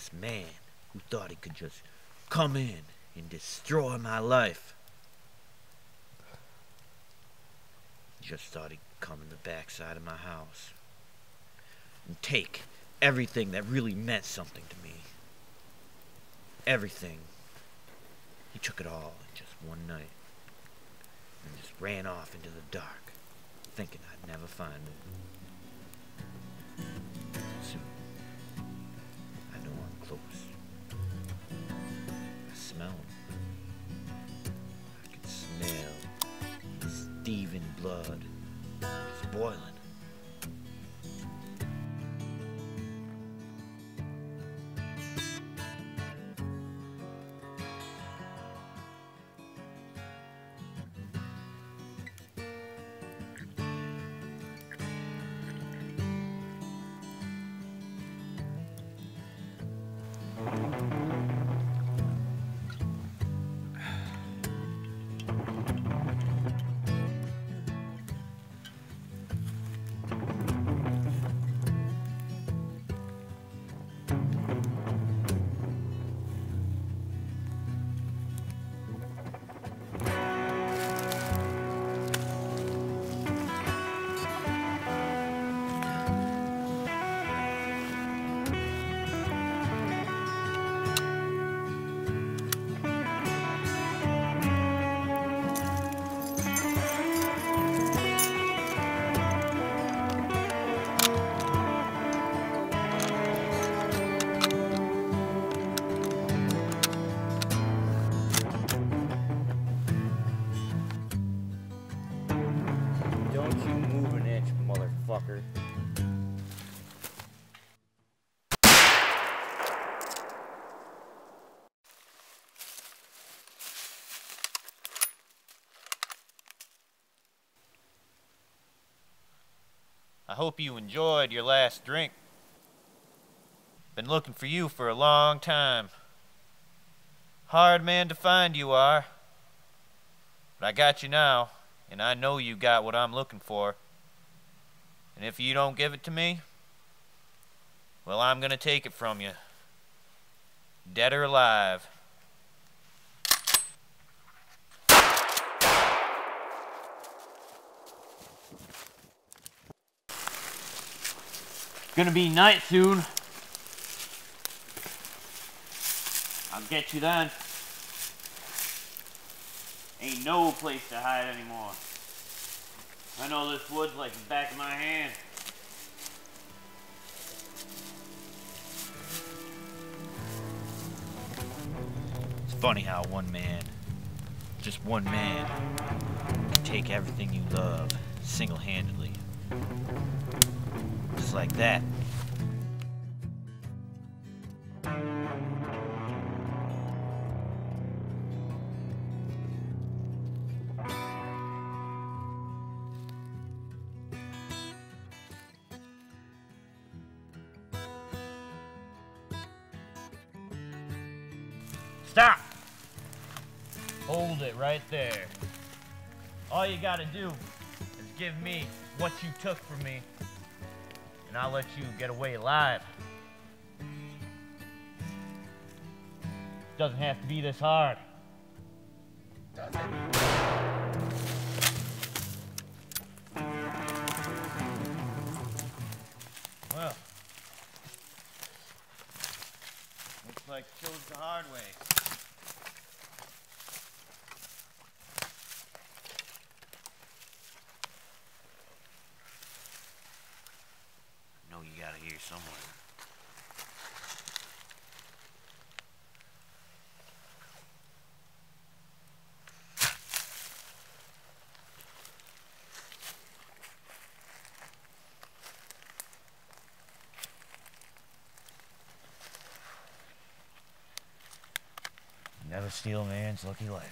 This man who thought he could just come in and destroy my life. Just thought he'd come in the backside of my house and take everything that really meant something to me. Everything. He took it all in just one night and just ran off into the dark, thinking I'd never find him. Thieving blood. It's boiling. Motherfucker. I hope you enjoyed your last drink. Been looking for you for a long time. Hard man to find you are. But I got you now, and I know you got what I'm looking for. And if you don't give it to me, well, I'm gonna take it from you. Dead or alive. Gonna be night soon. I'll get you then. Ain't no place to hide anymore. I know this woods like the back of my hand. It's funny how one man, just one man, can take everything you love single handedly. Just like that. Stop! Hold it right there. All you gotta do is give me what you took from me, and I'll let you get away alive. Doesn't have to be this hard. Does it? Well, looks like chose the hard way. Steal a man's lucky lighter.